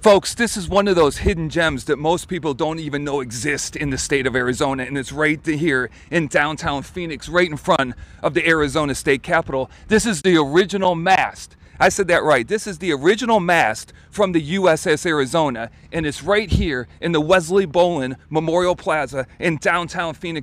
Folks, this is one of those hidden gems that most people don't even know exist in the state of Arizona, and it's right here in downtown Phoenix, right in front of the Arizona State Capitol. This is the original mast. I said that right. This is the original mast from the USS Arizona, and it's right here in the Wesley Bolin Memorial Plaza in downtown Phoenix.